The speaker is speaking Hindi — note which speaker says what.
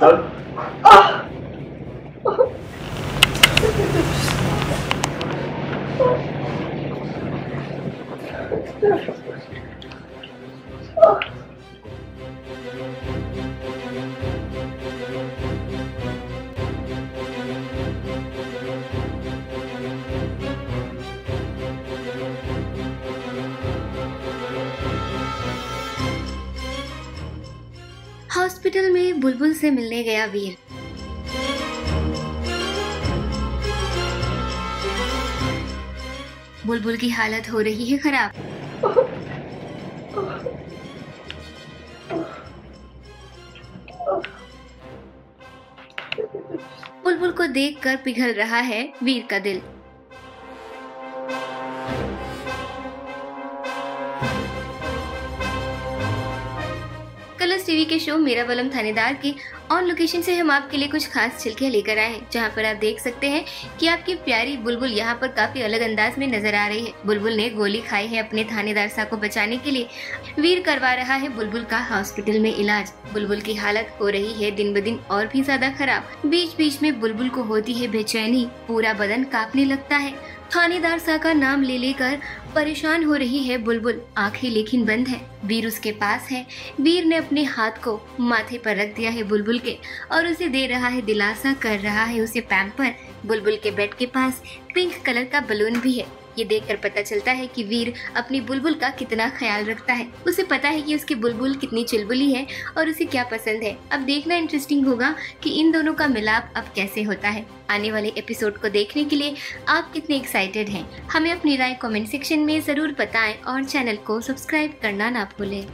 Speaker 1: 走。啊！啊！हॉस्पिटल में बुलबुल से मिलने गया वीर। बुलबुल की हालत हो रही है खराब। बुलबुल को देखकर पिघल रहा है वीर का दिल। टीवी के शो मेरा बलम थानेदार के ऑन लोकेशन से हम आपके लिए कुछ खास छिलकियाँ लेकर आए हैं, जहाँ पर आप देख सकते हैं कि आपकी प्यारी बुलबुल यहाँ पर काफ़ी अलग अंदाज में नज़र आ रही है। बुलबुल ने गोली खाई है अपने थानेदार सा को बचाने के लिए। वीर करवा रहा है बुलबुल का हॉस्पिटल में इलाज। बुलबुल की हालत हो रही है दिन ब दिन और भी ज़्यादा खराब। बीच बीच में बुलबुल को होती है बेचैनी। पूरा बदन कांपने लगता है। थानेदार सा का नाम ले लेकर परेशान हो रही है बुलबुल। आँखें लेकिन बंद है। वीर उसके पास है। वीर ने अपने हाथ को माथे पर रख दिया है। बुलबुल के और उसे दे रहा है, दिलासा कर रहा है उसे पैम्पर बुलबुल के बेड के पास पिंक कलर का बलून भी है। ये देखकर पता चलता है कि वीर अपनी बुलबुल का कितना ख्याल रखता है। उसे पता है कि उसकी बुलबुल कितनी चुलबुली है और उसे क्या पसंद है। अब देखना इंटरेस्टिंग होगा कि इन दोनों का मिलाप अब कैसे होता है। आने वाले एपिसोड को देखने के लिए आप कितने एक्साइटेड हैं। हमें अपनी राय कमेंट सेक्शन में ज़रूर बताएँ और चैनल को सब्सक्राइब करना ना भूलें।